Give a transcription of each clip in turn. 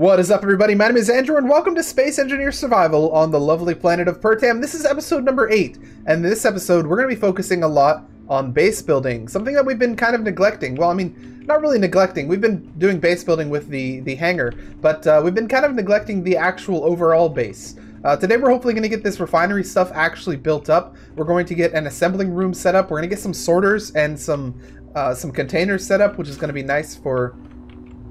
What is up, everybody? My name is Andrew, and welcome to Space Engineer Survival on the lovely planet of Pertam. This is episode number 8, and this episode, we're going to be focusing a lot on base building, something that we've been kind of neglecting. Well, I mean, not really neglecting. We've been doing base building with the, the hangar, but uh, we've been kind of neglecting the actual overall base. Uh, today we're hopefully going to get this refinery stuff actually built up. We're going to get an assembling room set up. We're going to get some sorters and some uh, some containers set up, which is going to be nice for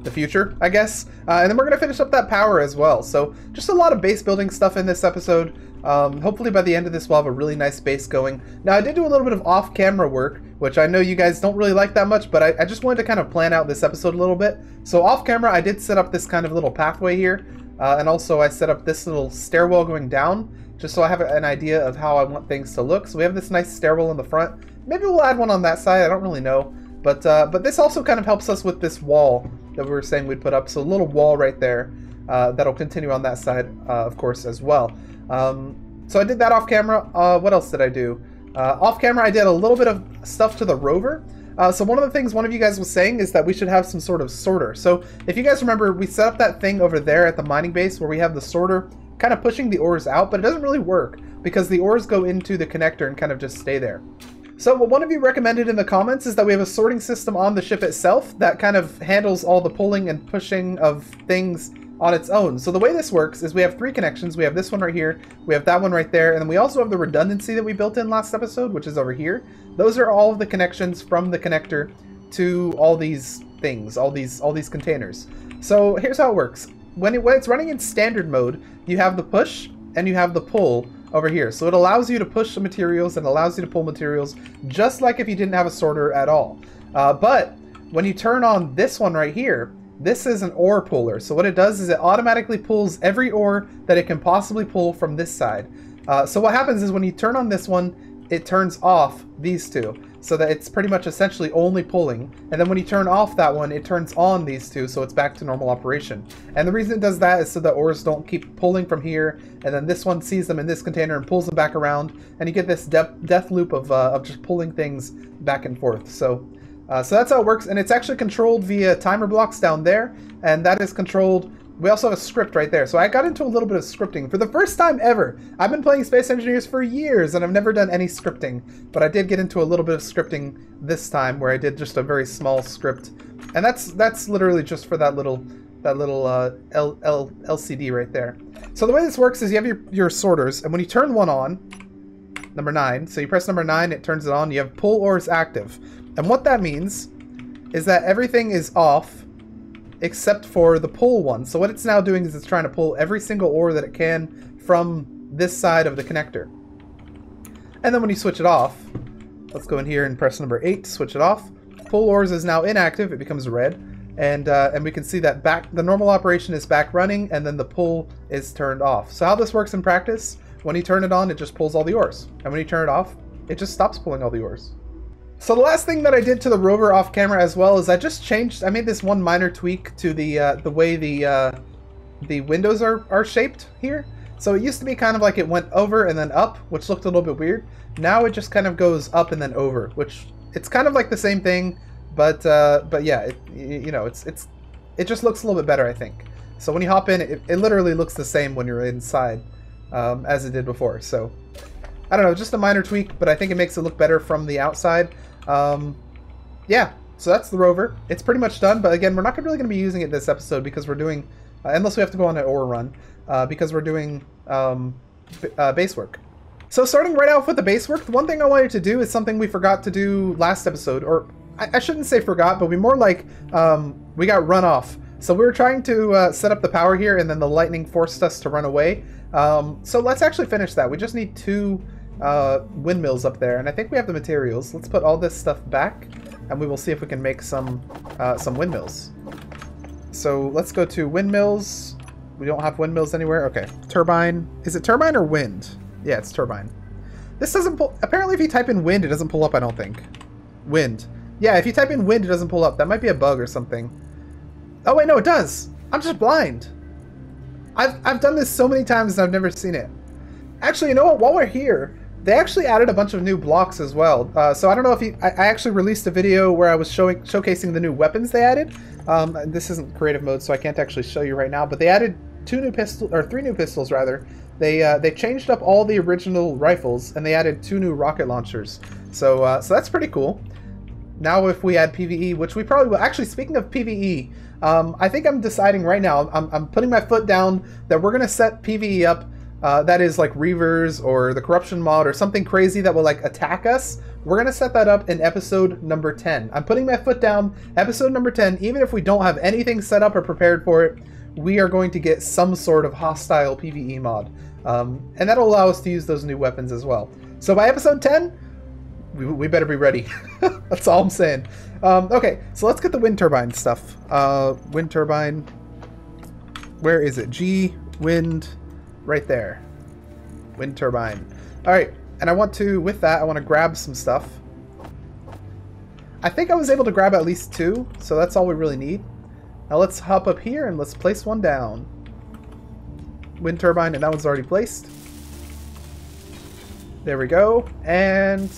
the future, I guess. Uh, and then we're going to finish up that power as well. So just a lot of base building stuff in this episode. Um, hopefully by the end of this we'll have a really nice base going. Now I did do a little bit of off-camera work, which I know you guys don't really like that much, but I, I just wanted to kind of plan out this episode a little bit. So off-camera I did set up this kind of little pathway here, uh, and also I set up this little stairwell going down, just so I have an idea of how I want things to look. So we have this nice stairwell in the front. Maybe we'll add one on that side, I don't really know. But, uh, but this also kind of helps us with this wall that we were saying we'd put up. So a little wall right there uh, that'll continue on that side, uh, of course, as well. Um, so I did that off camera. Uh, what else did I do? Uh, off camera, I did a little bit of stuff to the rover. Uh, so one of the things one of you guys was saying is that we should have some sort of sorter. So if you guys remember, we set up that thing over there at the mining base where we have the sorter kind of pushing the ores out, but it doesn't really work because the ores go into the connector and kind of just stay there. So what one of you recommended in the comments is that we have a sorting system on the ship itself that kind of handles all the pulling and pushing of things on its own. So the way this works is we have three connections. We have this one right here, we have that one right there, and then we also have the redundancy that we built in last episode, which is over here. Those are all of the connections from the connector to all these things, all these all these containers. So here's how it works. When, it, when it's running in standard mode, you have the push and you have the pull over here. So it allows you to push the materials and allows you to pull materials just like if you didn't have a sorter at all. Uh, but when you turn on this one right here, this is an ore puller. So what it does is it automatically pulls every ore that it can possibly pull from this side. Uh, so what happens is when you turn on this one, it turns off these two so that it's pretty much essentially only pulling. And then when you turn off that one, it turns on these two, so it's back to normal operation. And the reason it does that is so the ores don't keep pulling from here, and then this one sees them in this container and pulls them back around, and you get this de death loop of, uh, of just pulling things back and forth. So, uh, so that's how it works, and it's actually controlled via timer blocks down there, and that is controlled we also have a script right there. So I got into a little bit of scripting for the first time ever. I've been playing Space Engineers for years and I've never done any scripting, but I did get into a little bit of scripting this time where I did just a very small script. And that's that's literally just for that little that little uh, L, L, LCD right there. So the way this works is you have your, your sorters, and when you turn one on, number 9, so you press number 9, it turns it on, you have pull ores active. And what that means is that everything is off except for the pull one. So what it's now doing is it's trying to pull every single ore that it can from this side of the connector. And then when you switch it off, let's go in here and press number 8 to switch it off. Pull ores is now inactive, it becomes red. And, uh, and we can see that back the normal operation is back running and then the pull is turned off. So how this works in practice, when you turn it on, it just pulls all the ores. And when you turn it off, it just stops pulling all the ores. So the last thing that I did to the rover off camera as well is I just changed, I made this one minor tweak to the uh, the way the uh, the windows are, are shaped here. So it used to be kind of like it went over and then up, which looked a little bit weird. Now it just kind of goes up and then over, which it's kind of like the same thing, but uh, but yeah, it, you know, it's it's it just looks a little bit better, I think. So when you hop in, it, it literally looks the same when you're inside um, as it did before. So I don't know, just a minor tweak, but I think it makes it look better from the outside. Um, yeah, so that's the rover. It's pretty much done, but again, we're not really going to be using it this episode because we're doing, uh, unless we have to go on an ore run, uh, because we're doing um, uh, base work. So starting right off with the base work, the one thing I wanted to do is something we forgot to do last episode, or I, I shouldn't say forgot, but we more like um, we got run off. So we were trying to uh, set up the power here, and then the lightning forced us to run away. Um, so let's actually finish that. We just need two uh, windmills up there, and I think we have the materials. Let's put all this stuff back, and we will see if we can make some uh, some windmills. So let's go to windmills. We don't have windmills anywhere. Okay, turbine. Is it turbine or wind? Yeah, it's turbine. This doesn't pull. Apparently, if you type in wind, it doesn't pull up. I don't think. Wind. Yeah, if you type in wind, it doesn't pull up. That might be a bug or something. Oh wait, no, it does. I'm just blind. I've I've done this so many times and I've never seen it. Actually, you know what? While we're here, they actually added a bunch of new blocks as well. Uh, so I don't know if you, I, I, actually released a video where I was showing showcasing the new weapons they added. Um, this isn't creative mode, so I can't actually show you right now. But they added two new pistols, or three new pistols rather. They uh, they changed up all the original rifles, and they added two new rocket launchers. So uh, so that's pretty cool. Now if we add PVE, which we probably will. Actually, speaking of PVE, um, I think I'm deciding right now. I'm, I'm putting my foot down that we're gonna set PVE up. Uh, that is like Reavers or the Corruption mod or something crazy that will like attack us we're going to set that up in episode number 10. I'm putting my foot down. Episode number 10, even if we don't have anything set up or prepared for it, we are going to get some sort of hostile PvE mod. Um, and that'll allow us to use those new weapons as well. So by episode 10, we, we better be ready. That's all I'm saying. Um, okay, so let's get the wind turbine stuff. Uh, wind turbine. Where is it? G, wind, right there. Wind turbine. All right, and I want to, with that, I want to grab some stuff. I think I was able to grab at least two, so that's all we really need. Now let's hop up here and let's place one down. Wind turbine, and that one's already placed. There we go, and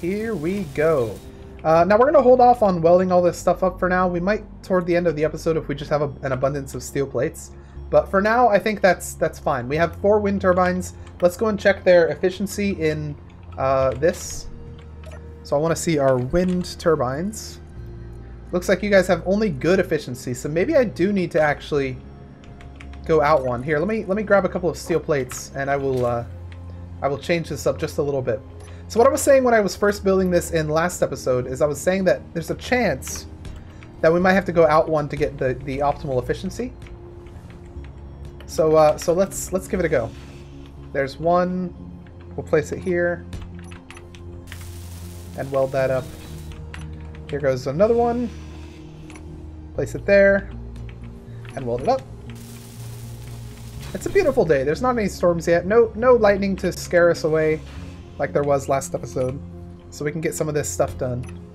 here we go. Uh, now we're going to hold off on welding all this stuff up for now. We might toward the end of the episode if we just have a, an abundance of steel plates. But for now, I think that's that's fine. We have four wind turbines. Let's go and check their efficiency in uh, this. So I want to see our wind turbines. Looks like you guys have only good efficiency, so maybe I do need to actually go out one. Here, let me let me grab a couple of steel plates, and I will uh, I will change this up just a little bit. So what I was saying when I was first building this in last episode is I was saying that there's a chance that we might have to go out one to get the, the optimal efficiency. So uh, so let's let's give it a go. There's one. We'll place it here and weld that up. Here goes another one. Place it there and weld it up. It's a beautiful day. There's not any storms yet. No no lightning to scare us away like there was last episode. So we can get some of this stuff done.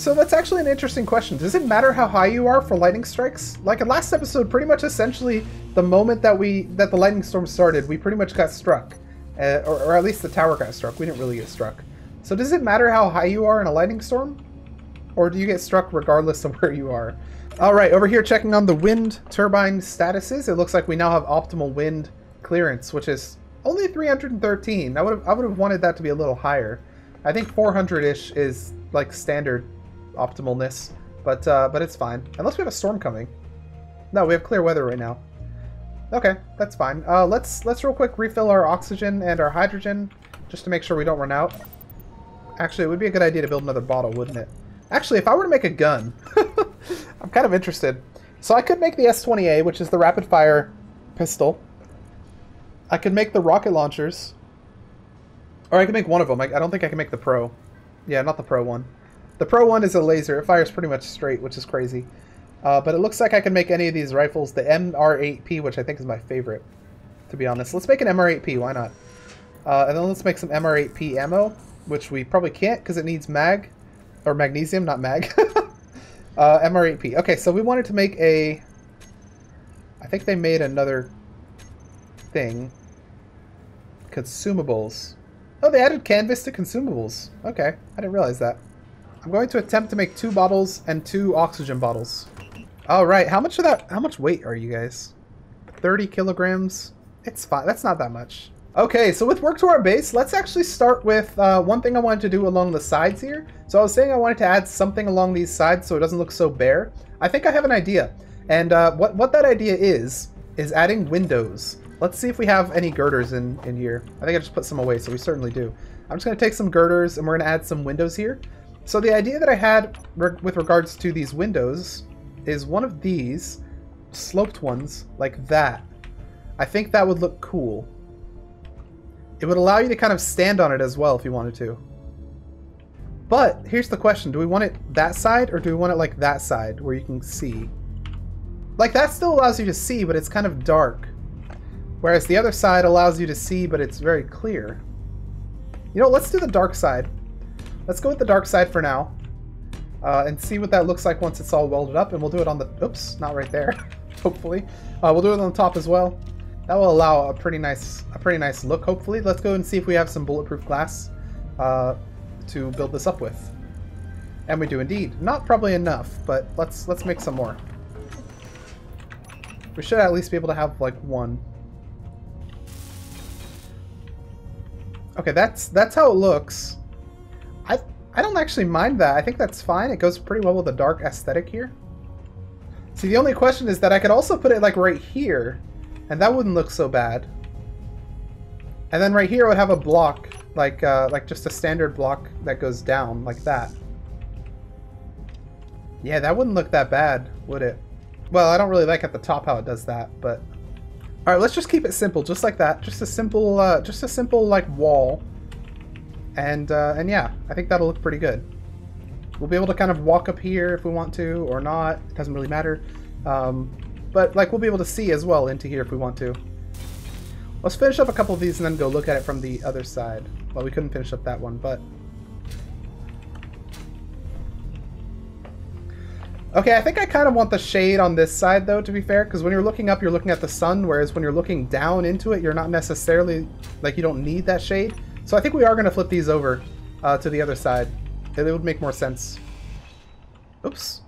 So that's actually an interesting question. Does it matter how high you are for lightning strikes? Like in last episode, pretty much essentially the moment that we that the lightning storm started, we pretty much got struck, uh, or, or at least the tower got struck. We didn't really get struck. So does it matter how high you are in a lightning storm, or do you get struck regardless of where you are? All right, over here checking on the wind turbine statuses. It looks like we now have optimal wind clearance, which is only 313. I would have I would have wanted that to be a little higher. I think 400-ish is like standard optimalness, but uh, but it's fine. Unless we have a storm coming. No, we have clear weather right now. Okay, that's fine. Uh, let's let's real quick refill our oxygen and our hydrogen, just to make sure we don't run out. Actually, it would be a good idea to build another bottle, wouldn't it? Actually, if I were to make a gun, I'm kind of interested. So I could make the S-20A, which is the rapid-fire pistol. I could make the rocket launchers. Or I could make one of them. I, I don't think I can make the Pro. Yeah, not the Pro one. The Pro one is a laser. It fires pretty much straight, which is crazy. Uh, but it looks like I can make any of these rifles. The MR8P, which I think is my favorite, to be honest. Let's make an MR8P. Why not? Uh, and then let's make some MR8P ammo, which we probably can't because it needs mag. Or magnesium, not mag. uh, MR8P. Okay, so we wanted to make a... I think they made another thing. Consumables. Oh, they added canvas to consumables. Okay, I didn't realize that. I'm going to attempt to make two bottles and two oxygen bottles. All right, how much of that, how much weight are you guys? 30 kilograms? It's fine, that's not that much. Okay, so with work to our base, let's actually start with uh, one thing I wanted to do along the sides here. So I was saying I wanted to add something along these sides so it doesn't look so bare. I think I have an idea. And uh, what, what that idea is, is adding windows. Let's see if we have any girders in, in here. I think I just put some away, so we certainly do. I'm just going to take some girders and we're going to add some windows here. So the idea that I had re with regards to these windows is one of these sloped ones like that. I think that would look cool. It would allow you to kind of stand on it as well if you wanted to. But here's the question. Do we want it that side or do we want it like that side where you can see? Like that still allows you to see, but it's kind of dark. Whereas the other side allows you to see, but it's very clear. You know, let's do the dark side. Let's go with the dark side for now. Uh, and see what that looks like once it's all welded up. And we'll do it on the... Oops, not right there. hopefully. Uh, we'll do it on the top as well. That will allow a pretty nice a pretty nice look, hopefully. Let's go and see if we have some bulletproof glass uh, to build this up with. And we do indeed. Not probably enough, but let's let's make some more. We should at least be able to have like one. Okay, that's that's how it looks. I don't actually mind that. I think that's fine. It goes pretty well with the dark aesthetic here. See, the only question is that I could also put it like right here, and that wouldn't look so bad. And then right here I would have a block, like uh, like just a standard block that goes down like that. Yeah, that wouldn't look that bad, would it? Well, I don't really like at the top how it does that, but... Alright, let's just keep it simple, just like that. Just a simple, uh, just a simple, like, wall. And, uh, and yeah, I think that'll look pretty good. We'll be able to kind of walk up here if we want to, or not. It doesn't really matter. Um, but, like, we'll be able to see as well into here if we want to. Let's finish up a couple of these and then go look at it from the other side. Well, we couldn't finish up that one, but Okay, I think I kind of want the shade on this side, though, to be fair, because when you're looking up, you're looking at the sun, whereas when you're looking down into it, you're not necessarily, like, you don't need that shade. So I think we are going to flip these over uh, to the other side. It, would make more sense. Oops.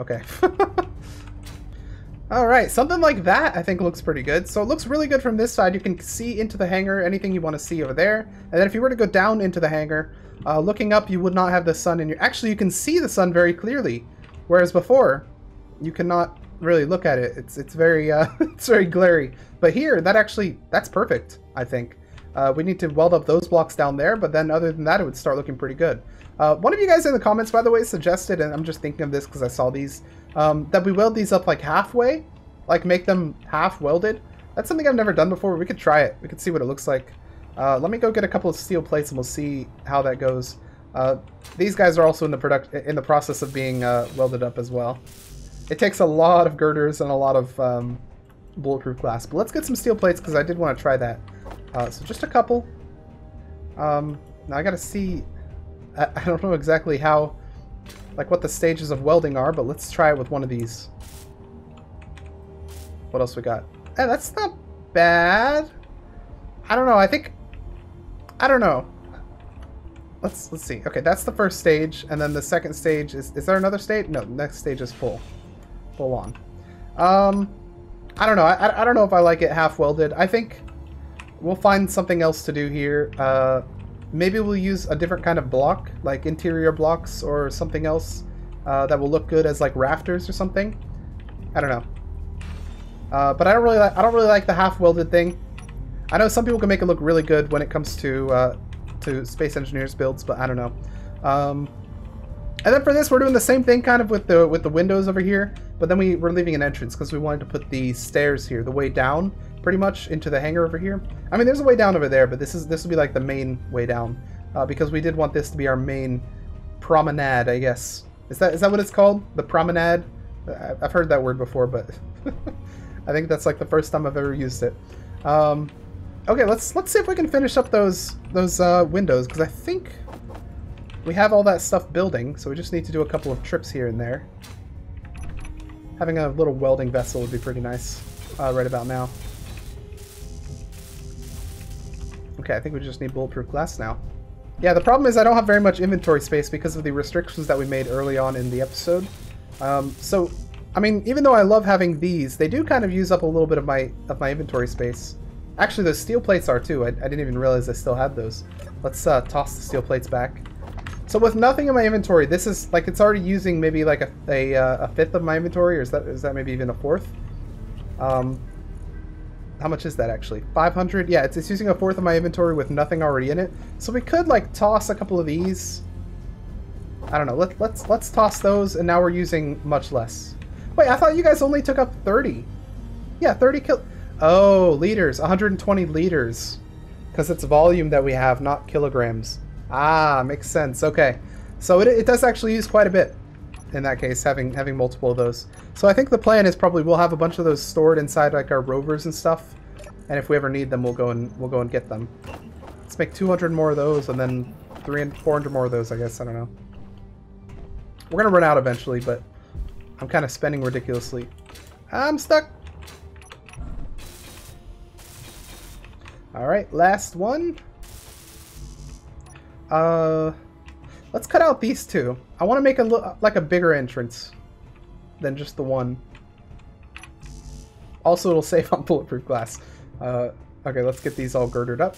Okay. Alright, something like that I think looks pretty good. So it looks really good from this side. You can see into the hangar, anything you want to see over there. And then if you were to go down into the hangar, uh, looking up, you would not have the sun in your... Actually, you can see the sun very clearly. Whereas before, you cannot really look at it. It's it's very uh, it's very glary. But here, that actually that's perfect. I think uh, we need to weld up those blocks down there. But then other than that, it would start looking pretty good. Uh, one of you guys in the comments, by the way, suggested, and I'm just thinking of this because I saw these, um, that we weld these up like halfway, like make them half welded. That's something I've never done before. We could try it. We could see what it looks like. Uh, let me go get a couple of steel plates and we'll see how that goes. Uh, these guys are also in the product in the process of being uh, welded up as well. It takes a lot of girders and a lot of um, bulletproof glass. But let's get some steel plates because I did want to try that. Uh, so just a couple. Um, now I gotta see. I, I, don't know exactly how, like what the stages of welding are, but let's try it with one of these. What else we got? Hey, that's not bad. I don't know. I think. I don't know let's let's see. Okay, that's the first stage, and then the second stage is is there another stage? No, the next stage is full, full on. Um, I don't know. I I don't know if I like it half welded. I think we'll find something else to do here. Uh, maybe we'll use a different kind of block, like interior blocks or something else uh, that will look good as like rafters or something. I don't know. Uh, but I don't really like I don't really like the half welded thing. I know some people can make it look really good when it comes to uh, to Space Engineers builds, but I don't know. Um, and then for this, we're doing the same thing kind of with the with the windows over here, but then we, we're leaving an entrance because we wanted to put the stairs here, the way down, pretty much, into the hangar over here. I mean, there's a way down over there, but this is this will be like the main way down, uh, because we did want this to be our main promenade, I guess. Is that is that what it's called? The promenade? I've heard that word before, but I think that's like the first time I've ever used it. Um, Okay, let's let's see if we can finish up those those uh, windows because I think we have all that stuff building, so we just need to do a couple of trips here and there. Having a little welding vessel would be pretty nice uh, right about now. Okay, I think we just need bulletproof glass now. Yeah, the problem is I don't have very much inventory space because of the restrictions that we made early on in the episode. Um, so, I mean, even though I love having these, they do kind of use up a little bit of my of my inventory space. Actually, those steel plates are too. I, I didn't even realize I still had those. Let's uh, toss the steel plates back. So with nothing in my inventory, this is like it's already using maybe like a a, uh, a fifth of my inventory, or is that is that maybe even a fourth? Um, how much is that actually? 500? Yeah, it's, it's using a fourth of my inventory with nothing already in it. So we could like toss a couple of these. I don't know. Let, let's let's toss those, and now we're using much less. Wait, I thought you guys only took up 30. Yeah, 30 kil. Oh, liters. 120 liters. Because it's volume that we have, not kilograms. Ah, makes sense. Okay. So it, it does actually use quite a bit in that case, having having multiple of those. So I think the plan is probably we'll have a bunch of those stored inside like our rovers and stuff. And if we ever need them, we'll go and we'll go and get them. Let's make 200 more of those and then 300, 400 more of those, I guess. I don't know. We're going to run out eventually, but I'm kind of spending ridiculously. I'm stuck. Alright, last one. Uh, Let's cut out these two. I want to make a look like a bigger entrance than just the one. Also, it'll save on bulletproof glass. Uh, okay, let's get these all girdered up.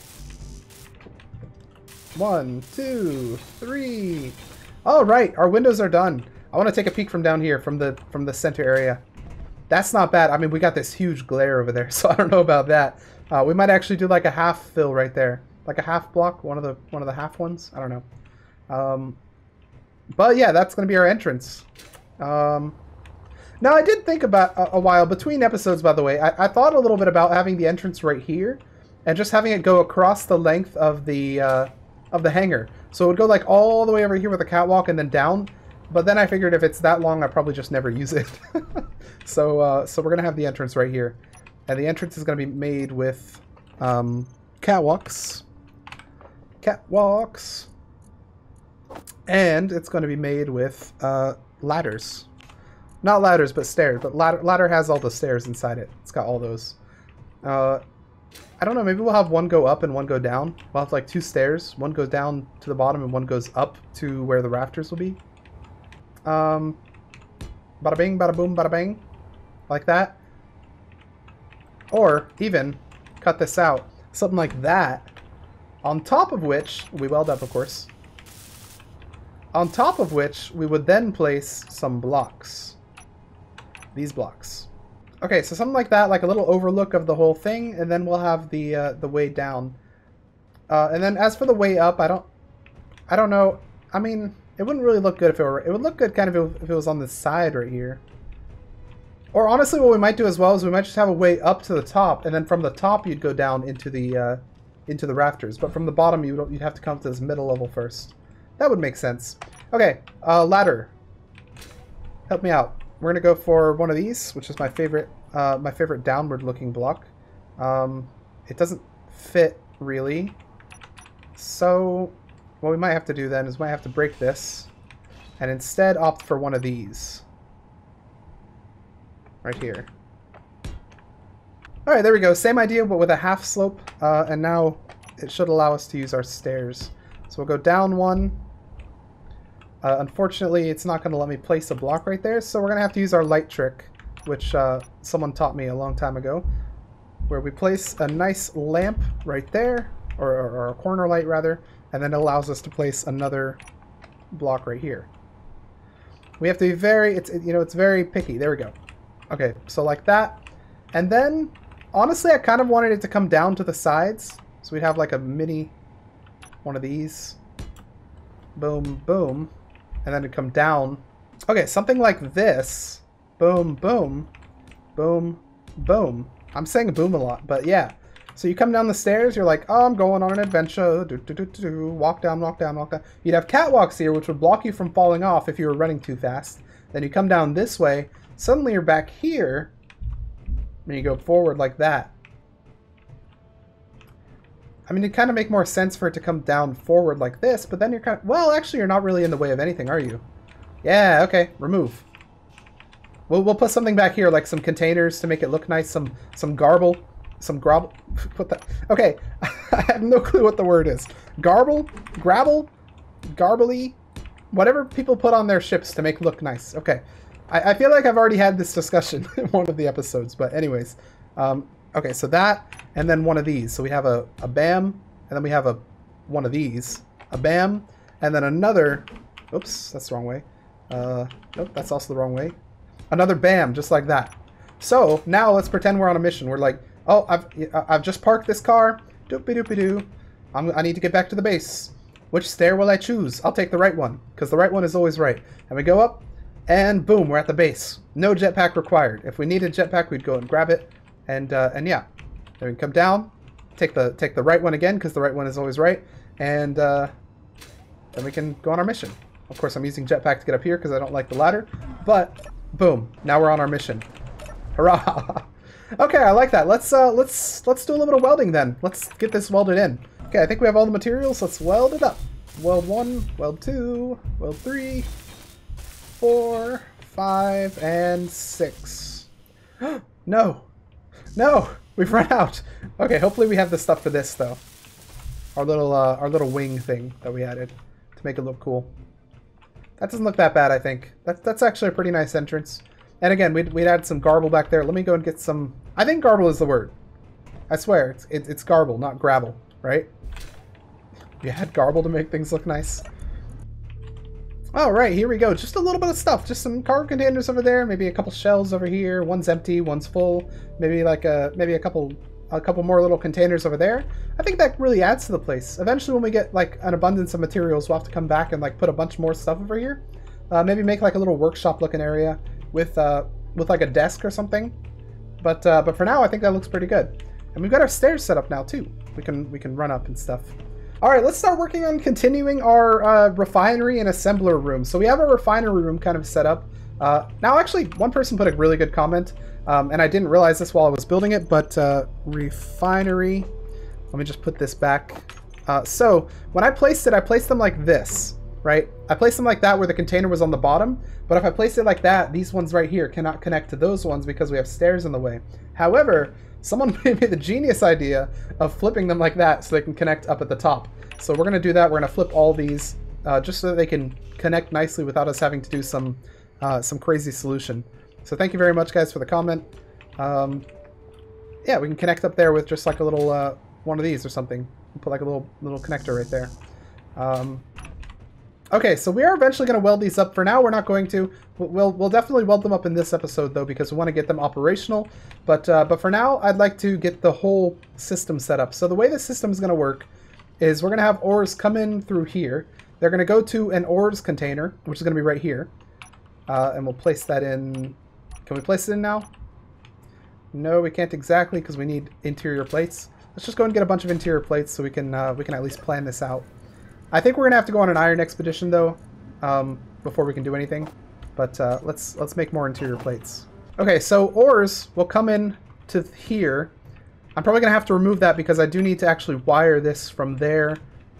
One, two, three. All right, our windows are done. I want to take a peek from down here, from the from the center area. That's not bad. I mean, we got this huge glare over there, so I don't know about that. Uh, we might actually do like a half fill right there, like a half block, one of the one of the half ones. I don't know. Um, but yeah, that's gonna be our entrance. Um, now, I did think about a, a while between episodes. By the way, I, I, thought a little bit about having the entrance right here, and just having it go across the length of the uh, of the hangar. So it would go like all the way over here with a catwalk and then down. But then I figured if it's that long, I probably just never use it. so uh, so we're gonna have the entrance right here, and the entrance is gonna be made with um, catwalks, catwalks, and it's going to be made with uh, ladders. Not ladders, but stairs. But ladder, ladder has all the stairs inside it. It's got all those. Uh, I don't know, maybe we'll have one go up and one go down. We'll have like two stairs. One goes down to the bottom and one goes up to where the rafters will be. Um, bada bing, bada boom, bada bang. Like that. Or even cut this out. Something like that. On top of which, we weld up of course. On top of which, we would then place some blocks. These blocks. Okay, so something like that, like a little overlook of the whole thing, and then we'll have the uh, the way down. Uh, and then as for the way up, I don't, I don't know. I mean, it wouldn't really look good if it were. It would look good kind of if it was on the side right here. Or honestly, what we might do as well is we might just have a way up to the top, and then from the top you'd go down into the uh, into the rafters. But from the bottom, you'd you'd have to come to this middle level first. That would make sense. Okay, uh, ladder. Help me out. We're gonna go for one of these, which is my favorite, uh, my favorite downward-looking block. Um, it doesn't fit really, so what we might have to do then is we might have to break this, and instead opt for one of these, right here. All right, there we go. Same idea, but with a half slope, uh, and now it should allow us to use our stairs. So we'll go down one, uh, unfortunately, it's not going to let me place a block right there, so we're going to have to use our light trick, which uh, someone taught me a long time ago, where we place a nice lamp right there, or, or, or a corner light rather, and then it allows us to place another block right here. We have to be very, it's you know, it's very picky. There we go. Okay, so like that. And then, honestly, I kind of wanted it to come down to the sides. So we'd have like a mini one of these. Boom, boom and then to come down. Okay, something like this. Boom, boom, boom, boom. I'm saying boom a lot, but yeah. So you come down the stairs, you're like, oh, I'm going on an adventure. Do, do, do, do, Walk down, walk down, walk down. You'd have catwalks here, which would block you from falling off if you were running too fast. Then you come down this way. Suddenly you're back here, and you go forward like that. I mean, it kind of make more sense for it to come down forward like this, but then you're kind of... Well, actually, you're not really in the way of anything, are you? Yeah, okay. Remove. We'll, we'll put something back here, like some containers to make it look nice, some some garble, some grabble. Put that... Okay, I have no clue what the word is. Garble? Grabble? Garbly? Whatever people put on their ships to make look nice. Okay. I, I feel like I've already had this discussion in one of the episodes, but anyways. Um, Okay, so that, and then one of these. So we have a, a BAM, and then we have a one of these. A BAM, and then another, oops, that's the wrong way. Uh, nope, that's also the wrong way. Another BAM, just like that. So, now let's pretend we're on a mission. We're like, oh, I've, I've just parked this car. Doopy doopy doo. I'm, I need to get back to the base. Which stair will I choose? I'll take the right one, because the right one is always right. And we go up, and boom, we're at the base. No jetpack required. If we needed jetpack, we'd go and grab it. And uh, and yeah, then we come down, take the take the right one again because the right one is always right, and uh, then we can go on our mission. Of course, I'm using jetpack to get up here because I don't like the ladder, but boom, now we're on our mission. Hurrah! okay, I like that. Let's uh, let's let's do a little bit of welding then. Let's get this welded in. Okay, I think we have all the materials. Let's weld it up. Weld one, weld two, weld three, four, five, and six. no, no! We've run out! Okay, hopefully we have the stuff for this, though. Our little, uh, our little wing thing that we added to make it look cool. That doesn't look that bad, I think. That's, that's actually a pretty nice entrance. And again, we'd, we'd add some garble back there. Let me go and get some... I think garble is the word. I swear, it's, it, it's garble, not gravel, right? You had garble to make things look nice. All right, here we go. Just a little bit of stuff. Just some cargo containers over there. Maybe a couple shells over here. One's empty, one's full. Maybe like a maybe a couple a couple more little containers over there. I think that really adds to the place. Eventually, when we get like an abundance of materials, we'll have to come back and like put a bunch more stuff over here. Uh, maybe make like a little workshop-looking area with uh, with like a desk or something. But uh, but for now, I think that looks pretty good. And we've got our stairs set up now too. We can we can run up and stuff. All right, let's start working on continuing our uh, refinery and assembler room. So we have a refinery room kind of set up. Uh, now, actually, one person put a really good comment, um, and I didn't realize this while I was building it, but uh, refinery, let me just put this back. Uh, so when I placed it, I placed them like this, right? I placed them like that where the container was on the bottom, but if I placed it like that, these ones right here cannot connect to those ones because we have stairs in the way. However, someone made me the genius idea of flipping them like that so they can connect up at the top. So we're going to do that. We're going to flip all these uh, just so that they can connect nicely without us having to do some uh, some crazy solution. So thank you very much, guys, for the comment. Um, yeah, we can connect up there with just like a little uh, one of these or something. Put like a little little connector right there. Um, okay, so we are eventually going to weld these up. For now, we're not going to. We'll we'll definitely weld them up in this episode though because we want to get them operational. But uh, but for now, I'd like to get the whole system set up. So the way the system is going to work is we're going to have ores come in through here. They're going to go to an ores container, which is going to be right here. Uh, and we'll place that in... Can we place it in now? No, we can't exactly because we need interior plates. Let's just go and get a bunch of interior plates so we can uh, we can at least plan this out. I think we're gonna have to go on an iron expedition though um, before we can do anything. But uh, let's let's make more interior plates. Okay, so ores will come in to here I'm probably to have to remove that because I do need to actually wire this from there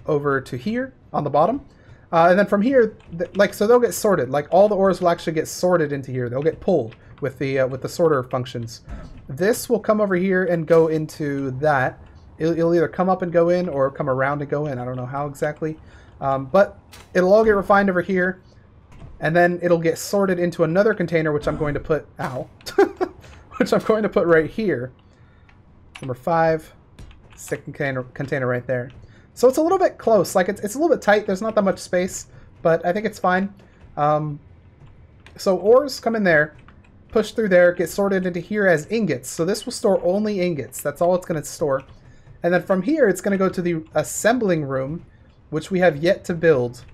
over to here on the bottom. Uh, and then from here, like, so they'll get sorted. Like, all the ores will actually get sorted into here. They'll get pulled with the uh, with the sorter functions. This will come over here and go into that. It'll, it'll, either come up and go in or come around and go in. I don't know how exactly. Um, but it'll all get refined over here. And then it'll get sorted into another container, which I'm going to put... Ow. which I'm going to put right here. Number five, stick container, container right there. So it's a little bit close. Like, it's, it's a little bit tight. There's not that much space, but I think it's fine. Um, so ores come in there, push through there, get sorted into here as ingots. So this will store only ingots. That's all it's going to store. And then from here, it's going to go to the assembling room, which we have yet to build.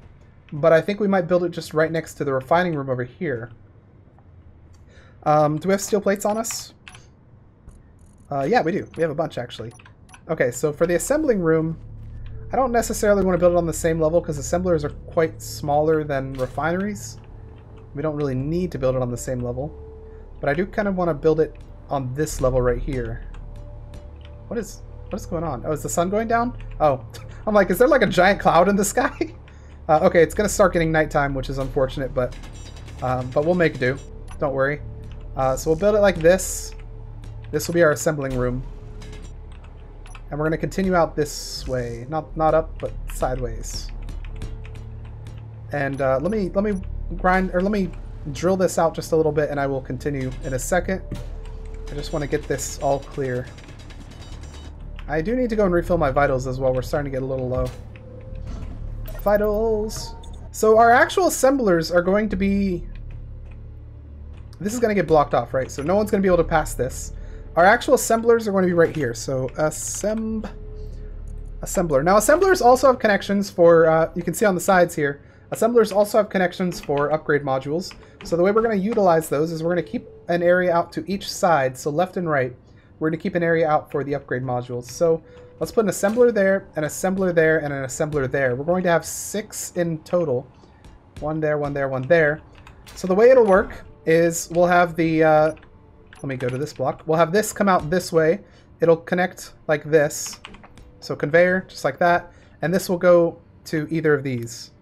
But I think we might build it just right next to the refining room over here. Um, do we have steel plates on us? Uh, yeah, we do. We have a bunch, actually. Okay, so for the assembling room, I don't necessarily want to build it on the same level because assemblers are quite smaller than refineries. We don't really need to build it on the same level. But I do kind of want to build it on this level right here. What is what is going on? Oh, is the sun going down? Oh, I'm like, is there like a giant cloud in the sky? Uh, okay, it's gonna start getting nighttime, which is unfortunate, but um, but we'll make do. Don't worry. Uh, so we'll build it like this. This will be our assembling room. And we're to continue out this way. Not not up, but sideways. And uh, let me let me grind or let me drill this out just a little bit and I will continue in a second. I just want to get this all clear. I do need to go and refill my vitals as well. We're starting to get a little low. Vitals. So our actual assemblers are going to be... This is going to get blocked off, right? So no one's going to be able to pass this. Our actual assemblers are going to be right here. So assemb assembler. Now assemblers also have connections for, uh, you can see on the sides here, assemblers also have connections for upgrade modules. So the way we're going to utilize those is we're going to keep an area out to each side, so left and right. We're going to keep an area out for the upgrade modules. So let's put an assembler there, an assembler there, and an assembler there. We're going to have six in total. One there, one there, one there. So the way it'll work is we'll have the uh, let me go to this block. We'll have this come out this way. It'll connect like this. So conveyor, just like that. And this will go to either of these.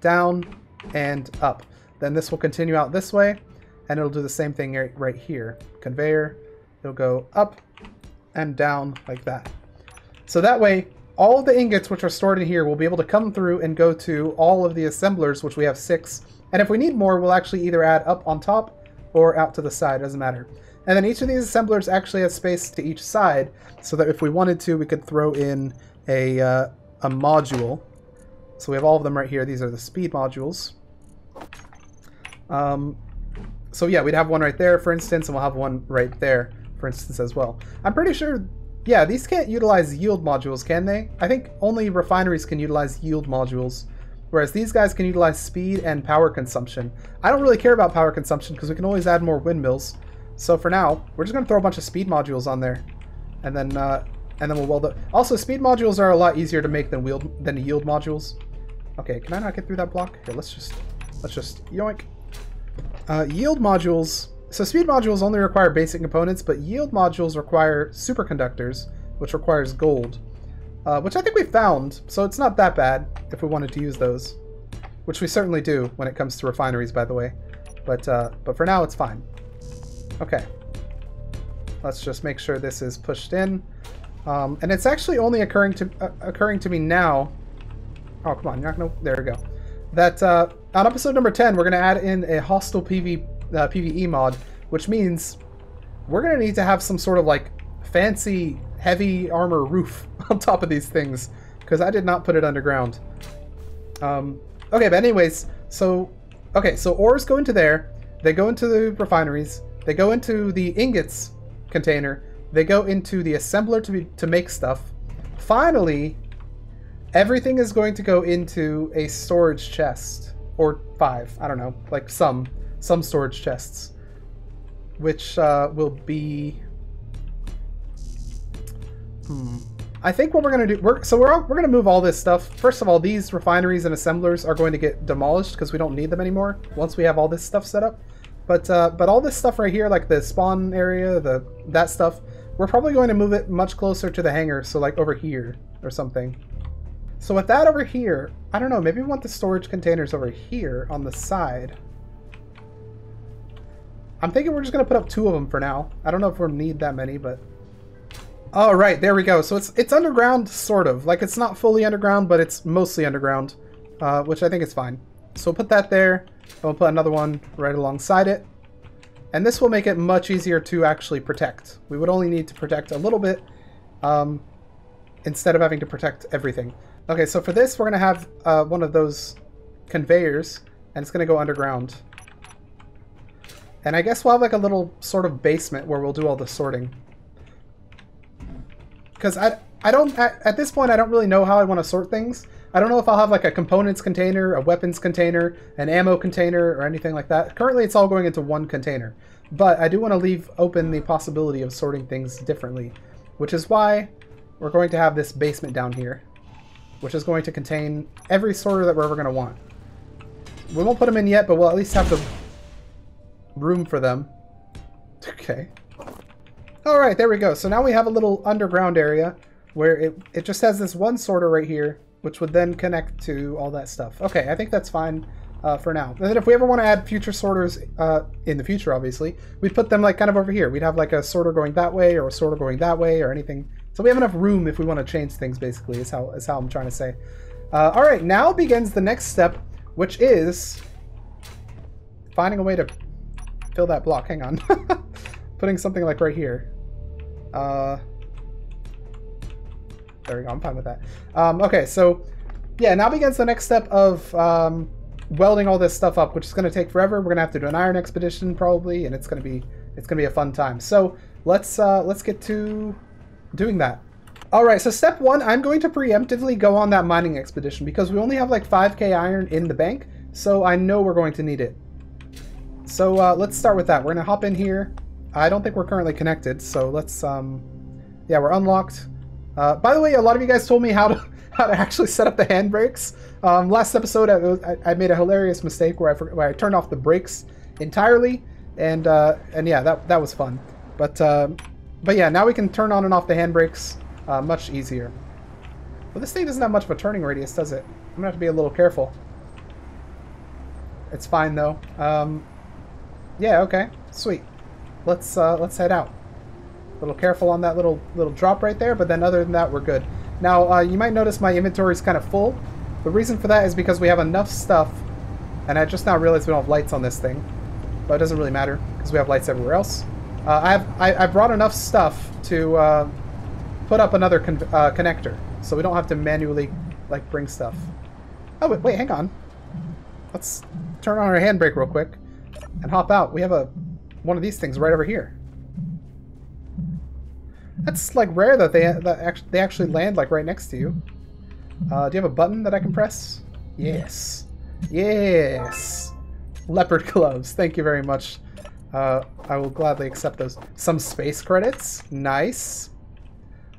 Down and up. Then this will continue out this way. And it'll do the same thing right here. Conveyor, it'll go up and down like that. So that way, all the ingots which are stored in here will be able to come through and go to all of the assemblers, which we have six. And if we need more, we'll actually either add up on top or out to the side, doesn't matter. And then each of these assemblers actually has space to each side, so that if we wanted to, we could throw in a, uh, a module. So we have all of them right here. These are the speed modules. Um, so yeah, we'd have one right there, for instance, and we'll have one right there, for instance, as well. I'm pretty sure, yeah, these can't utilize yield modules, can they? I think only refineries can utilize yield modules, whereas these guys can utilize speed and power consumption. I don't really care about power consumption because we can always add more windmills. So for now, we're just going to throw a bunch of speed modules on there, and then uh, and then we'll weld it. Also, speed modules are a lot easier to make than yield than yield modules. Okay, can I not get through that block? Here, let's just let's just yoink. Uh, yield modules. So speed modules only require basic components, but yield modules require superconductors, which requires gold, uh, which I think we found. So it's not that bad if we wanted to use those, which we certainly do when it comes to refineries, by the way. But uh, but for now, it's fine. Okay. Let's just make sure this is pushed in. Um, and it's actually only occurring to uh, occurring to me now. Oh, come on, you're not gonna. There we go. That uh, on episode number ten, we're gonna add in a hostile PV uh, PVE mod, which means we're gonna need to have some sort of like fancy heavy armor roof on top of these things because I did not put it underground. Um, okay, but anyways, so okay, so ores go into there. They go into the refineries. They go into the ingots container. They go into the assembler to, be, to make stuff. Finally, everything is going to go into a storage chest. Or five, I don't know, like some, some storage chests. Which uh, will be... Hmm. I think what we're to do, we're, so we're, we're going to move all this stuff. First of all, these refineries and assemblers are going to get demolished because we don't need them anymore once we have all this stuff set up. But uh, but all this stuff right here, like the spawn area, the that stuff, we're probably going to move it much closer to the hangar, so like over here or something. So with that over here, I don't know, maybe we want the storage containers over here on the side. I'm thinking we're just going to put up two of them for now. I don't know if we'll need that many, but... Oh, right, there we go. So it's it's underground, sort of. Like, it's not fully underground, but it's mostly underground, uh, which I think is fine. So we'll put that there. and We'll put another one right alongside it. And this will make it much easier to actually protect. We would only need to protect a little bit um, instead of having to protect everything. Okay, so for this, we're going to have uh, one of those conveyors, and it's going to go underground. And I guess we'll have like a little sort of basement where we'll do all the sorting. Because I, I don't, at, at this point, I don't really know how I want to sort things. I don't know if I'll have like a components container, a weapons container, an ammo container, or anything like that. Currently, it's all going into one container. But I do want to leave open the possibility of sorting things differently, which is why we're going to have this basement down here, which is going to contain every sorter that we're ever going to want. We won't put them in yet, but we'll at least have the room for them. Okay. Alright, there we go. So now we have a little underground area where it, it just has this one sorter right here which would then connect to all that stuff. Okay, I think that's fine uh, for now. And then if we ever want to add future sorters uh, in the future, obviously, we'd put them like kind of over here. We'd have like a sorter going that way or a sorter going that way or anything. So we have enough room if we want to change things, basically, is how, is how I'm trying to say. Uh, all right, now begins the next step, which is finding a way to fill that block. Hang on. Putting something like right here. Uh, there we go. I'm fine with that. Um, okay, so yeah, now begins the next step of um, welding all this stuff up, which is going to take forever. We're going to have to do an iron expedition probably, and it's going to be it's going to be a fun time. So let's uh, let's get to doing that. All right, so step one, I'm going to preemptively go on that mining expedition because we only have like 5k iron in the bank, so I know we're going to need it. So uh, let's start with that. We're going to hop in here. I don't think we're currently connected, so let's, um, yeah, we're unlocked. Uh, by the way, a lot of you guys told me how to how to actually set up the handbrakes. Um, last episode, I, I, made a hilarious mistake where I where I turned off the brakes entirely, and uh, and yeah, that that was fun. But uh, but yeah, now we can turn on and off the handbrakes uh, much easier. Well, this thing doesn't have much of a turning radius, does it? I'm gonna have to be a little careful. It's fine though. Um, yeah, okay, sweet. Let's uh, let's head out. A little careful on that little little drop right there, but then other than that, we're good. Now, uh, you might notice my inventory is kind of full. The reason for that is because we have enough stuff, and I just now realized we don't have lights on this thing. But it doesn't really matter, because we have lights everywhere else. Uh, I have I, I, brought enough stuff to uh, put up another con uh, connector, so we don't have to manually like bring stuff. Oh wait, wait, hang on. Let's turn on our handbrake real quick and hop out. We have a one of these things right over here. That's like rare that they that actually they actually land like right next to you. Uh, do you have a button that I can press? Yes, yes. Leopard gloves. Thank you very much. Uh, I will gladly accept those. Some space credits. Nice.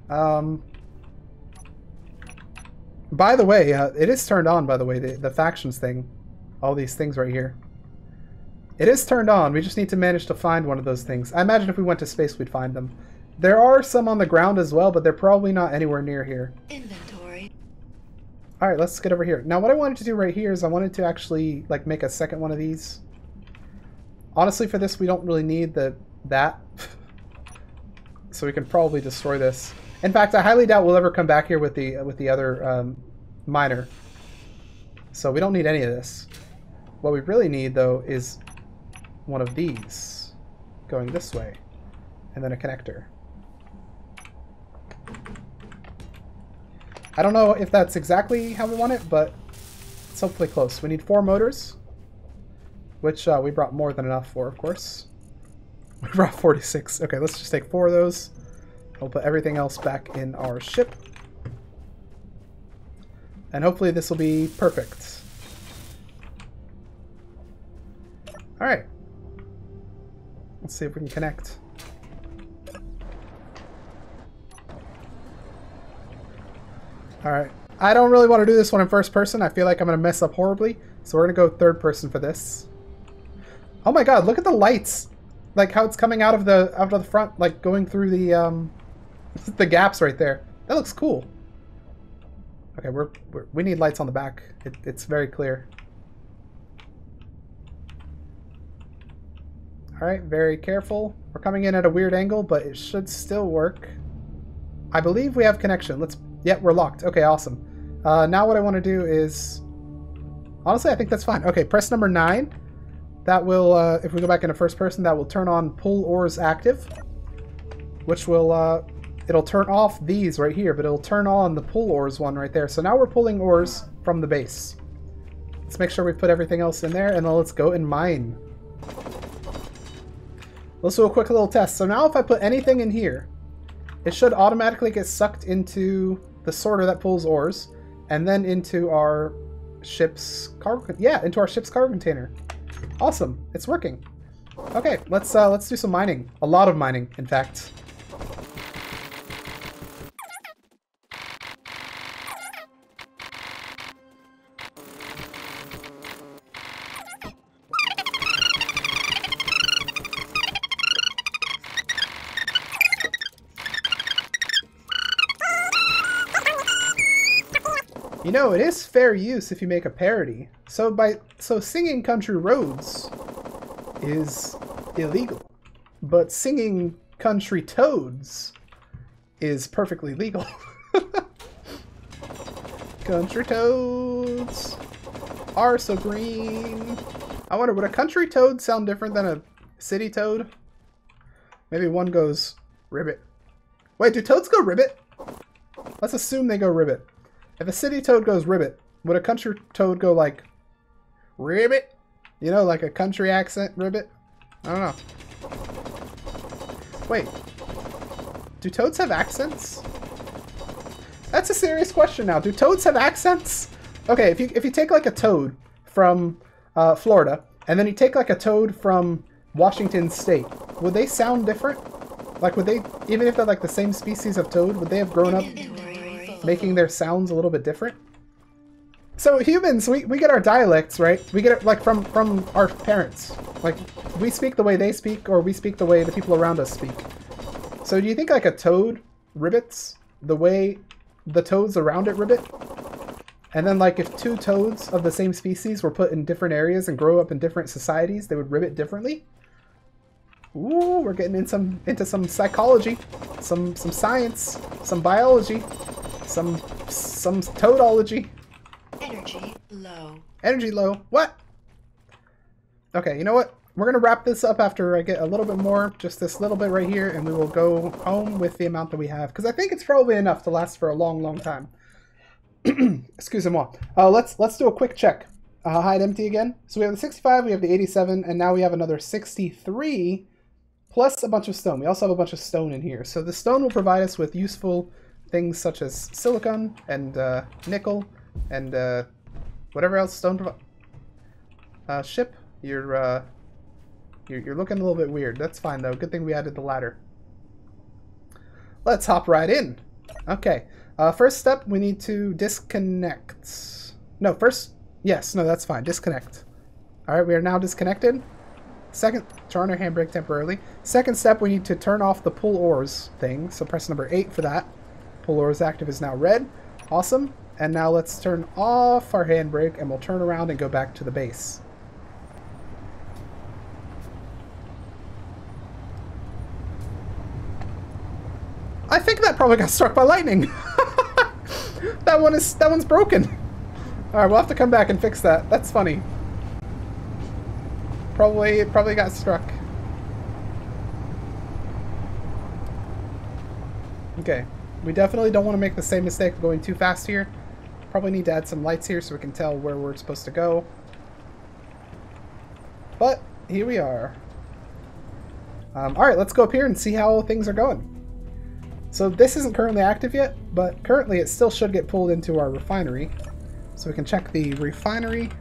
Um, by the way, uh, it is turned on, by the way, the, the factions thing. All these things right here. It is turned on. We just need to manage to find one of those things. I imagine if we went to space, we'd find them. There are some on the ground as well, but they're probably not anywhere near here. Inventory. Alright, let's get over here. Now, what I wanted to do right here is I wanted to actually, like, make a second one of these. Honestly, for this, we don't really need the that. so we can probably destroy this. In fact, I highly doubt we'll ever come back here with the with the other um, miner. So we don't need any of this. What we really need, though, is one of these going this way. And then a connector. I don't know if that's exactly how we want it, but it's hopefully close. We need four motors, which uh, we brought more than enough for, of course. We brought 46. Okay, let's just take four of those. We'll put everything else back in our ship. And hopefully this will be perfect. Alright. Let's see if we can connect. Alright. I don't really want to do this one in first person. I feel like I'm going to mess up horribly. So we're going to go third person for this. Oh my god, look at the lights! Like how it's coming out of the out of the front, like going through the um the gaps right there. That looks cool. Okay, we're, we're we need lights on the back. It, it's very clear. Alright, very careful. We're coming in at a weird angle, but it should still work. I believe we have connection. Let's... Yeah, we're locked. Okay, awesome. Uh, now what I want to do is... Honestly, I think that's fine. Okay, press number 9. That will, uh, if we go back into first person, that will turn on pull ores active. Which will uh, it'll turn off these right here, but it'll turn on the pull ores one right there. So now we're pulling ores from the base. Let's make sure we put everything else in there, and then let's go and mine. Let's do a quick little test. So now if I put anything in here, it should automatically get sucked into the sorter that pulls ores, and then into our ship's cargo. Yeah, into our ship's cargo container. Awesome, it's working. Okay, let's uh, let's do some mining. A lot of mining, in fact. Know, it is fair use if you make a parody. So by so singing country roads is illegal. But singing country toads is perfectly legal. country toads are so green. I wonder, would a country toad sound different than a city toad? Maybe one goes ribbit. Wait, do toads go ribbit? Let's assume they go ribbit. If a city toad goes ribbit, would a country toad go like ribbit? You know, like a country accent ribbit? I don't know. Wait. Do toads have accents? That's a serious question now. Do toads have accents? Okay, if you if you take like a toad from uh, Florida, and then you take like a toad from Washington State, would they sound different? Like, would they, even if they're like the same species of toad, would they have grown up making their sounds a little bit different. So humans, we, we get our dialects, right? We get it like from, from our parents. Like we speak the way they speak or we speak the way the people around us speak. So do you think like a toad ribbits the way the toads around it ribbit? And then like if two toads of the same species were put in different areas and grow up in different societies, they would ribbit differently? Ooh, we're getting in some into some psychology, some some science, some biology. Some some toadology. Energy low. Energy low. What? Okay, you know what? We're gonna wrap this up after I get a little bit more, just this little bit right here, and we will go home with the amount that we have, because I think it's probably enough to last for a long, long time. Excuse me. Uh, let's let's do a quick check. Uh, hide empty again. So we have the 65, we have the 87, and now we have another 63 plus a bunch of stone. We also have a bunch of stone in here. So the stone will provide us with useful things such as silicon and uh, nickel and uh, whatever else stone. Uh, ship, you're, uh, you're, you're looking a little bit weird. That's fine though. Good thing we added the ladder. Let's hop right in. Okay. Uh, first step, we need to disconnect. No, first, yes, no, that's fine. Disconnect. All right, we are now disconnected. Second, turn our handbrake temporarily. Second step, we need to turn off the pull ores thing. So press number 8 for that. Pull ores active is now red. Awesome. And now let's turn off our handbrake and we'll turn around and go back to the base. I think that probably got struck by lightning. that one is that one's broken. All right, we'll have to come back and fix that. That's funny. Probably probably got struck. Okay, we definitely don't want to make the same mistake of going too fast here. Probably need to add some lights here so we can tell where we're supposed to go. But here we are. Um, all right, let's go up here and see how things are going. So this isn't currently active yet, but currently it still should get pulled into our refinery. So we can check the refinery.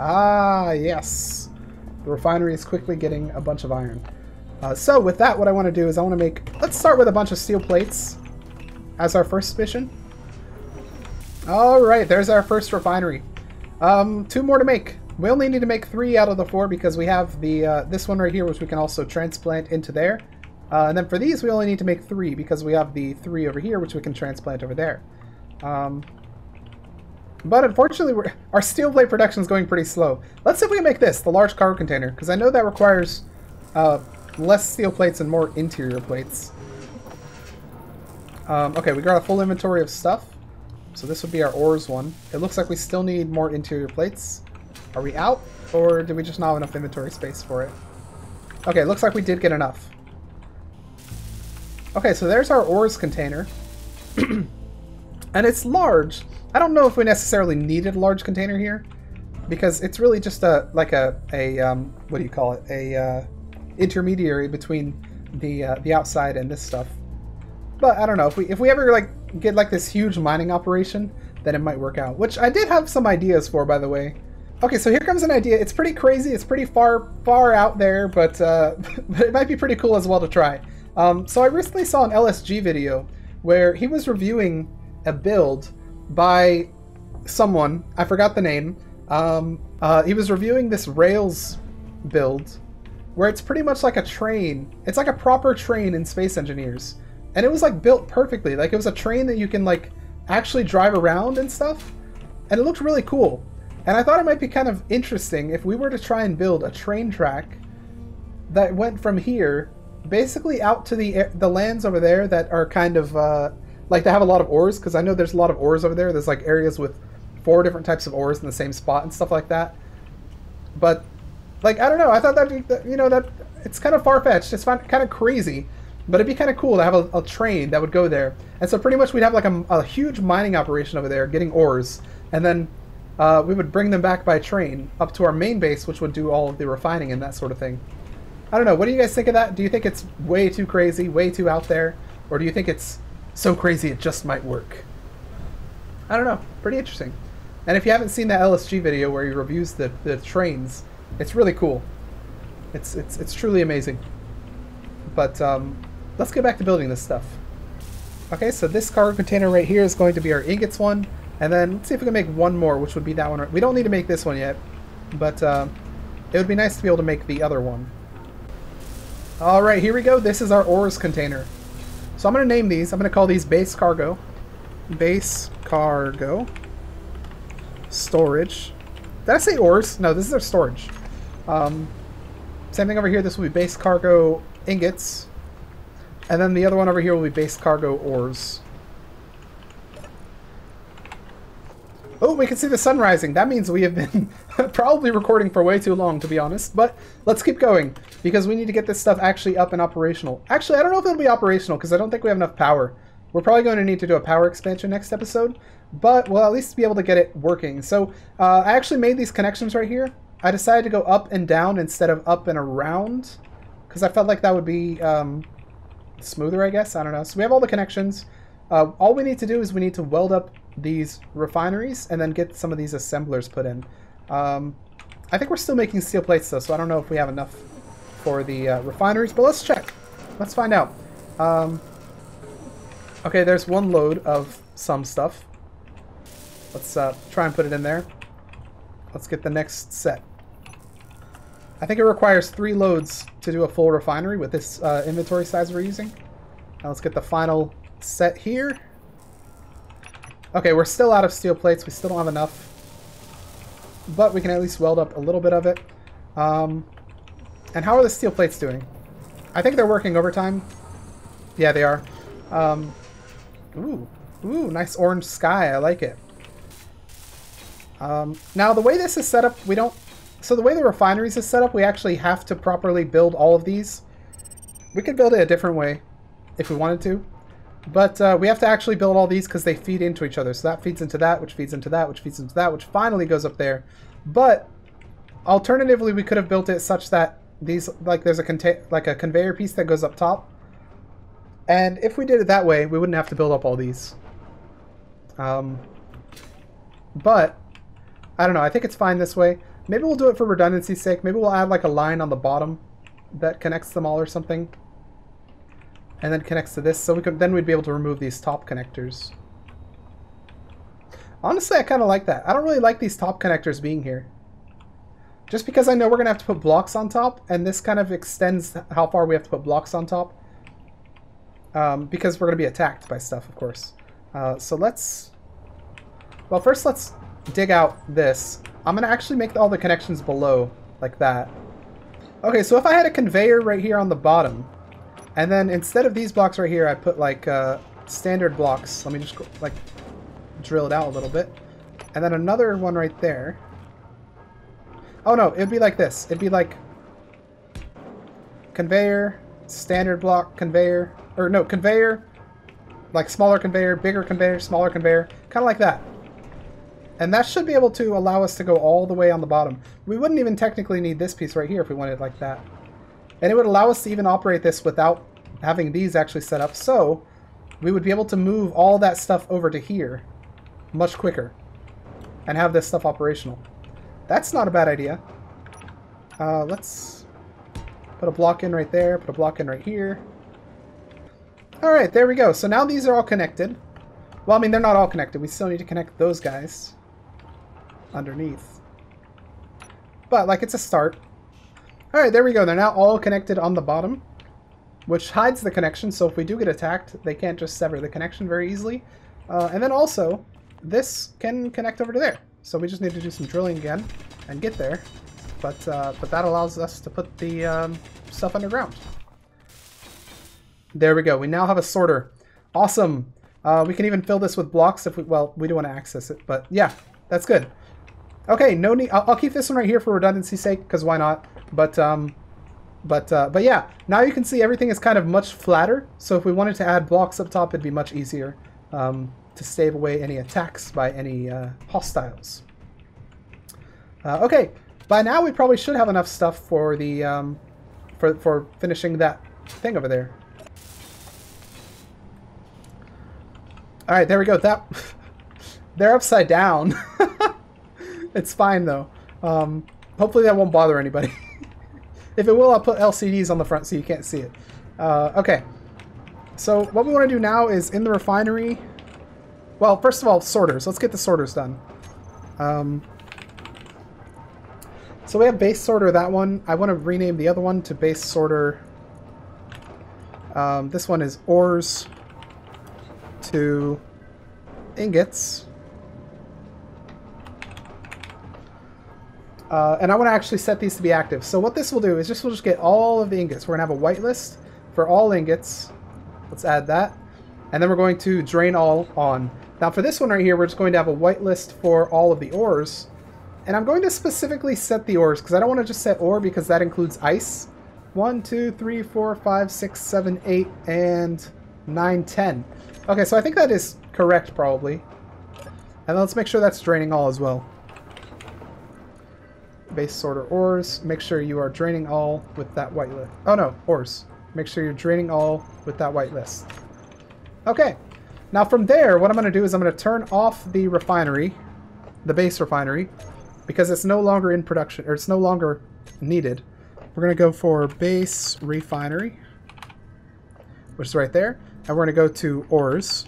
Ah, yes. The refinery is quickly getting a bunch of iron. Uh, so with that, what I want to do is I want to make... Let's start with a bunch of steel plates as our first mission. Alright, there's our first refinery. Um, two more to make. We only need to make three out of the four because we have the uh, this one right here, which we can also transplant into there. Uh, and then for these, we only need to make three because we have the three over here, which we can transplant over there. Um, but unfortunately, our steel plate production is going pretty slow. Let's see if we can make this, the large cargo container, because I know that requires uh, less steel plates and more interior plates. Um, okay, we got a full inventory of stuff. So this would be our ores one. It looks like we still need more interior plates. Are we out? Or did we just not have enough inventory space for it? Okay, looks like we did get enough. Okay, so there's our ores container. and it's large. I don't know if we necessarily needed a large container here. Because it's really just a, like a, a um, what do you call it? A uh, intermediary between the, uh, the outside and this stuff. But I don't know, if we, if we ever like get like this huge mining operation, then it might work out. Which I did have some ideas for, by the way. Okay, so here comes an idea. It's pretty crazy. It's pretty far, far out there, but, uh, but it might be pretty cool as well to try. Um, so I recently saw an LSG video where he was reviewing a build by someone, I forgot the name. Um, uh, he was reviewing this Rails build where it's pretty much like a train. It's like a proper train in Space Engineers. And it was like built perfectly. Like it was a train that you can like actually drive around and stuff. And it looked really cool. And I thought it might be kind of interesting if we were to try and build a train track that went from here basically out to the the lands over there that are kind of uh, like they have a lot of ores because I know there's a lot of ores over there. There's like areas with four different types of ores in the same spot and stuff like that. But like I don't know, I thought that you know that it's kind of far fetched. It's kind of crazy, but it'd be kind of cool to have a, a, train that would go there. And so pretty much we'd have like a, a huge mining operation over there, getting ores, and then uh, we would bring them back by train up to our main base, which would do all of the refining and that sort of thing. I don't know. What do you guys think of that? Do you think it's way too crazy, way too out there? Or do you think it's so crazy it just might work? I don't know. Pretty interesting. And if you haven't seen that LSG video where he reviews the, the trains, it's really cool. It's, it's, it's truly amazing. But um, let's get back to building this stuff. Okay, so this cargo container right here is going to be our ingots one. And then let's see if we can make one more, which would be that one. We don't need to make this one yet. But uh, it would be nice to be able to make the other one. Alright, here we go. This is our ores container. So I'm going to name these. I'm going to call these base cargo. Base cargo. Storage. Did I say ores? No, this is our storage. Um, same thing over here. This will be base cargo ingots. And then the other one over here will be base cargo ores. Oh, we can see the sun rising. That means we have been probably recording for way too long, to be honest. But let's keep going, because we need to get this stuff actually up and operational. Actually, I don't know if it'll be operational, because I don't think we have enough power. We're probably going to need to do a power expansion next episode, but we'll at least be able to get it working. So uh, I actually made these connections right here. I decided to go up and down instead of up and around, because I felt like that would be um, smoother, I guess. I don't know. So we have all the connections. Uh, all we need to do is we need to weld up these refineries and then get some of these assemblers put in. Um, I think we're still making steel plates though, so I don't know if we have enough for the uh, refineries, but let's check. Let's find out. Um, okay, there's one load of some stuff. Let's uh, try and put it in there. Let's get the next set. I think it requires three loads to do a full refinery with this uh, inventory size we're using. Now let's get the final set here. Okay, we're still out of steel plates. We still don't have enough. But we can at least weld up a little bit of it. Um, and how are the steel plates doing? I think they're working overtime. Yeah, they are. Um, ooh, ooh, nice orange sky. I like it. Um, now, the way this is set up, we don't... So the way the refineries is set up, we actually have to properly build all of these. We could build it a different way if we wanted to. But uh, we have to actually build all these because they feed into each other. So that feeds into that, which feeds into that, which feeds into that, which finally goes up there. But alternatively, we could have built it such that these, like there's a like a conveyor piece that goes up top. And if we did it that way, we wouldn't have to build up all these. Um, but, I don't know, I think it's fine this way. Maybe we'll do it for redundancy's sake. Maybe we'll add like a line on the bottom that connects them all or something and then connects to this. So we could then we'd be able to remove these top connectors. Honestly, I kind of like that. I don't really like these top connectors being here. Just because I know we're going to have to put blocks on top, and this kind of extends how far we have to put blocks on top. Um, because we're going to be attacked by stuff, of course. Uh, so let's... Well, first let's dig out this. I'm going to actually make all the connections below, like that. Okay, so if I had a conveyor right here on the bottom, and then instead of these blocks right here, I put like uh, standard blocks. Let me just like drill it out a little bit. And then another one right there. Oh no, it'd be like this. It'd be like conveyor, standard block, conveyor, or no, conveyor, like smaller conveyor, bigger conveyor, smaller conveyor, kind of like that. And that should be able to allow us to go all the way on the bottom. We wouldn't even technically need this piece right here if we wanted like that. And it would allow us to even operate this without having these actually set up. So we would be able to move all that stuff over to here much quicker and have this stuff operational. That's not a bad idea. Uh, let's put a block in right there, put a block in right here. Alright, there we go. So now these are all connected. Well, I mean, they're not all connected. We still need to connect those guys underneath. But, like, it's a start. Alright, there we go. They're now all connected on the bottom, which hides the connection, so if we do get attacked, they can't just sever the connection very easily. Uh, and then also, this can connect over to there. So we just need to do some drilling again and get there. But, uh, but that allows us to put the um, stuff underground. There we go. We now have a sorter. Awesome. Uh, we can even fill this with blocks if we, well, we do want to access it, but yeah, that's good. Okay, no need, I'll, I'll keep this one right here for redundancy's sake, because why not? But, um, but, uh, but yeah, now you can see everything is kind of much flatter. So if we wanted to add blocks up top, it'd be much easier um, to stave away any attacks by any uh, hostiles. Uh, okay, by now we probably should have enough stuff for the, um, for, for finishing that thing over there. All right, there we go. That they're upside down. it's fine though. Um, hopefully that won't bother anybody. If it will, I'll put LCDs on the front so you can't see it. Uh, okay. So what we want to do now is in the refinery... Well, first of all, sorters. Let's get the sorters done. Um, so we have base sorter, that one. I want to rename the other one to base sorter. Um, this one is ores to ingots. Uh, and I want to actually set these to be active. So what this will do is just we'll just get all of the ingots. We're going to have a whitelist for all ingots. Let's add that. And then we're going to drain all on. Now for this one right here, we're just going to have a whitelist for all of the ores. And I'm going to specifically set the ores, because I don't want to just set ore, because that includes ice. 1, 2, 3, 4, 5, 6, 7, 8, and 9, 10. Okay, so I think that is correct, probably. And let's make sure that's draining all as well. Base sorter ores. Make sure you are draining all with that white list. Oh no, ores. Make sure you're draining all with that white list. Okay. Now from there, what I'm going to do is I'm going to turn off the refinery, the base refinery, because it's no longer in production, or it's no longer needed. We're going to go for base refinery, which is right there, and we're going to go to ores.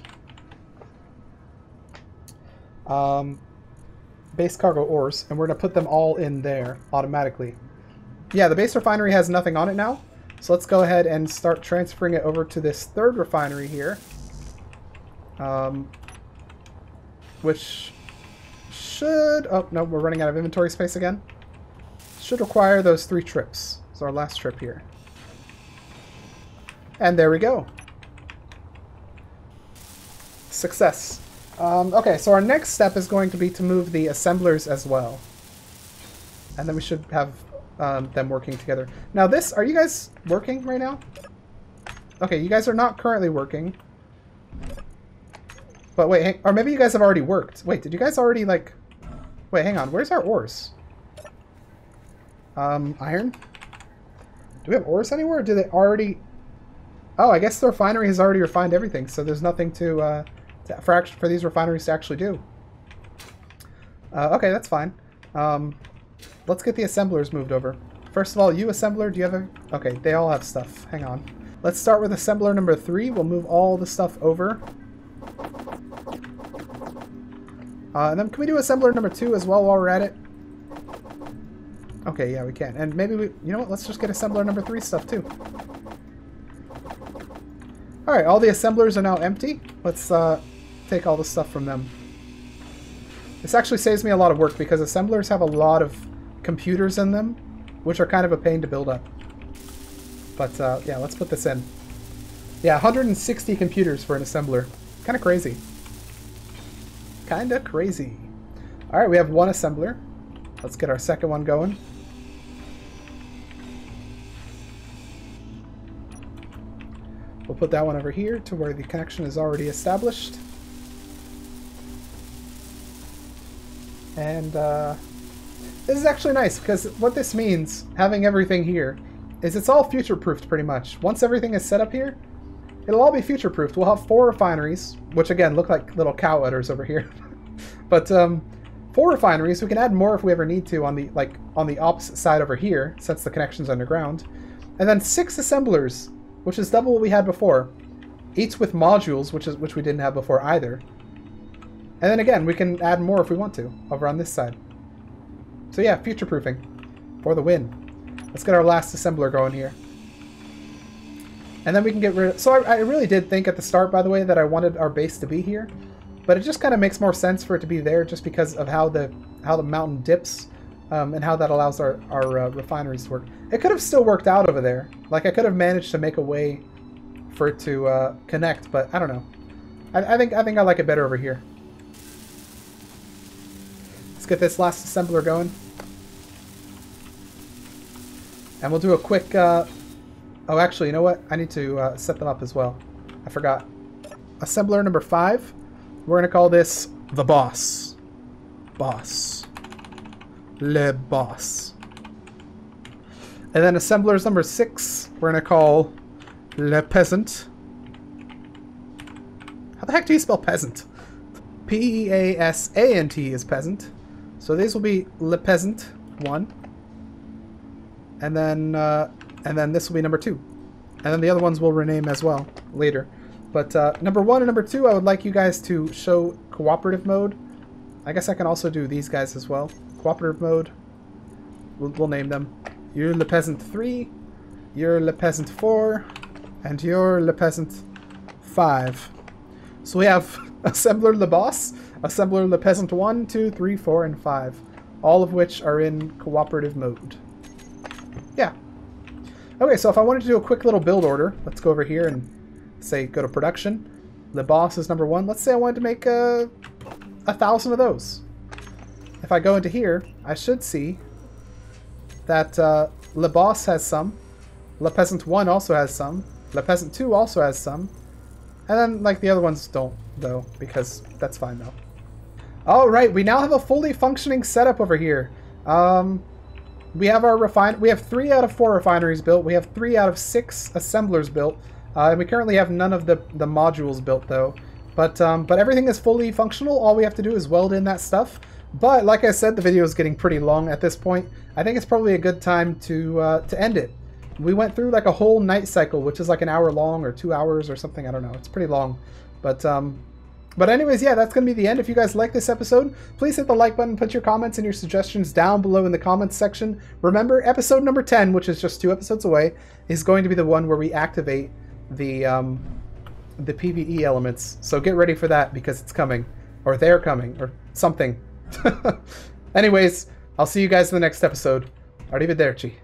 Um, base cargo ores, and we're going to put them all in there automatically. Yeah, the base refinery has nothing on it now, so let's go ahead and start transferring it over to this third refinery here. Um, which should... Oh, no, we're running out of inventory space again. Should require those three trips. It's our last trip here. And there we go. Success. Um, okay, so our next step is going to be to move the assemblers as well. And then we should have um, them working together. Now this, are you guys working right now? Okay, you guys are not currently working. But wait, hang, or maybe you guys have already worked. Wait, did you guys already, like... Wait, hang on. Where's our ores? Um, iron? Do we have ores anywhere, do they already... Oh, I guess the refinery has already refined everything, so there's nothing to, uh, for, for these refineries to actually do. Uh, okay, that's fine. Um, let's get the assemblers moved over. First of all, you assembler, do you have a... Okay, they all have stuff. Hang on. Let's start with assembler number three. We'll move all the stuff over. Uh, and then can we do assembler number two as well while we're at it? Okay, yeah, we can. And maybe we... You know what? Let's just get assembler number three stuff too. Alright, all the assemblers are now empty. Let's uh, take all the stuff from them. This actually saves me a lot of work because assemblers have a lot of computers in them, which are kind of a pain to build up. But uh, yeah, let's put this in. Yeah, 160 computers for an assembler. Kind of crazy. Kind of crazy. Alright, we have one assembler. Let's get our second one going. We'll put that one over here to where the connection is already established. And uh, this is actually nice because what this means, having everything here, is it's all future-proofed pretty much. Once everything is set up here, it'll all be future-proofed. We'll have four refineries, which again look like little cow udders over here. but um, four refineries. We can add more if we ever need to on the like on the opposite side over here, since the connection's underground. And then six assemblers, which is double what we had before. Each with modules, which is which we didn't have before either. And then again, we can add more if we want to, over on this side. So yeah, future-proofing. For the win. Let's get our last assembler going here. And then we can get rid of... So I, I, really did think at the start, by the way, that I wanted our base to be here. But it just kind of makes more sense for it to be there just because of how the how the mountain dips um, and how that allows our, our uh, refineries to work. It could have still worked out over there. Like, I could have managed to make a way for it to uh, connect, but I don't know. I, I think I think I like it better over here. Get this last assembler going. And we'll do a quick... Uh... Oh, actually, you know what? I need to uh, set them up as well. I forgot. Assembler number five. We're going to call this the boss. Boss. Le boss. And then assemblers number six, we're going to call le peasant. How the heck do you spell peasant? P-E-A-S-A-N-T is peasant. So these will be le peasant one. And then, uh, and then this will be number two. And then the other ones will rename as well later. But uh, number one and number two, I would like you guys to show cooperative mode. I guess I can also do these guys as well. Cooperative mode. We'll, we'll name them. You're Le Peasant 3, you're Le Peasant 4, and you're Le Peasant 5. So we have Assembler Le Boss, Assembler Le Peasant 1, 2, 3, 4, and 5. All of which are in cooperative mode. Yeah. Okay, so if I wanted to do a quick little build order, let's go over here and say go to production. The boss is number one. Let's say I wanted to make a, a thousand of those. If I go into here, I should see that uh, Le Boss has some. Le Peasant 1 also has some. Le Peasant 2 also has some. And then, like, the other ones don't, though, because that's fine, though. Alright, we now have a fully functioning setup over here. Um, we have our refine. We have three out of four refineries built. We have three out of six assemblers built. Uh, and we currently have none of the, the modules built, though. But, um, but everything is fully functional. All we have to do is weld in that stuff. But, like I said, the video is getting pretty long at this point. I think it's probably a good time to, uh, to end it. We went through like a whole night cycle, which is like an hour long or two hours or something. I don't know. It's pretty long. But, um, but anyways, yeah, that's going to be the end. If you guys like this episode, please hit the like button, put your comments and your suggestions down below in the comments section. Remember, episode number 10, which is just two episodes away, is going to be the one where we activate the um, the PvE elements. So get ready for that because it's coming, or they're coming, or something. Anyways, I'll see you guys in the next episode. Arrivederci.